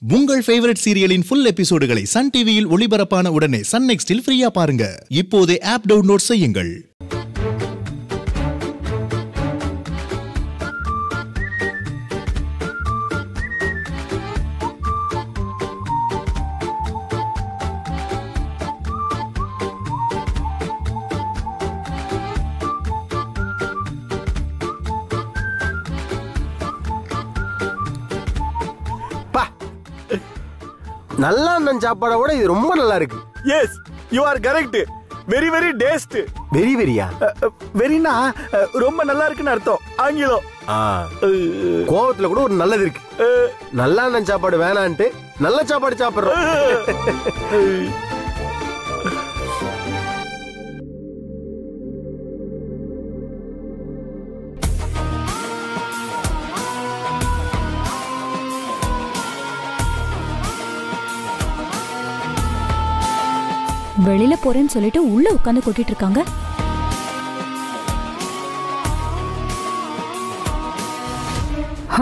உங்கள் ஃபேவரட் சீரியலின் ஃபுல் எபிசோடுகளை சன் டிவியில் ஒளிபரப்பான உடனே சன் நெக்ஸ்டில் ஃப்ரீயா பாருங்க. இப்போதே ஆப் டவுன்லோட் செய்யுங்கள். நல்லா அண்ணன் சாப்பாடை விட இது ரொம்ப நல்லா இருக்கு. Yes you are correct very very taste very வெரியா வெரினா ரொம்ப நல்லா இருக்குன்னு அர்த்தம். ஆங்கிலம் கோவத்துல கூட ஒரு நல்லது இருக்கு. நல்லா அண்ணன் சாப்பாடு வேணான்ட்டு நல்ல சாப்பாடு சாப்பிடுறோம். வெளியில போறேன்னு சொல்லிட்டு உள்ள உட்காந்து கொட்டிட்டு இருக்காங்க.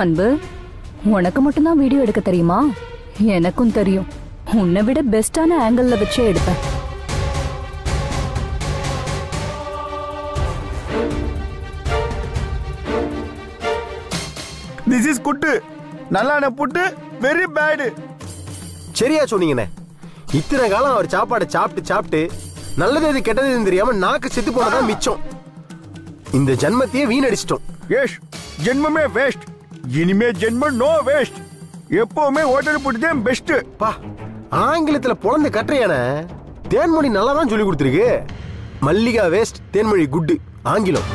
அன்பு உனக்கு மட்டும்தான் வீடியோ எடுக்க தெரியுமா? எனக்கும் தெரியும். உன்னை விட பெஸ்டான ஆங்கிள் வச்சே எடுப்பேன். This is good. நல்லா புட்டு வெரி பேடு சரியா சொன்னீங்கண்ணே. இத்தனை காலம் அவர் சாப்பாடை சாப்பிட்டு சாப்பிட்டு நல்லது எது கெட்டது எதுன்னு தெரியாம நாக்கு செத்து போனதான் மிச்சம். இந்த ஜன்மத்தையே வீணடிச்சிட்டோம். எஸ் ஜென்மமே வேஸ்ட் இனிமே ஜென்மம் நோ வேஸ்ட் எப்பவுமே ஹோட்டல் புட்டு தான் பெஸ்ட் பா ஆங்கிலத்துல பொழந்து கட்டுறையான தேன்மொழி நல்லா தான் சொல்லி கொடுத்துருக்கு. மல்லிகா வேஸ்ட் தேன்மொழி குட்டு ஆங்கிலம்.